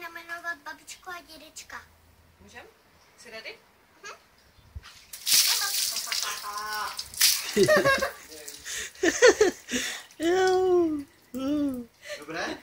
namenovat babičku a dědečka. Můžem? Jsi ready? Mhm. Jo. Hmm. Dobré?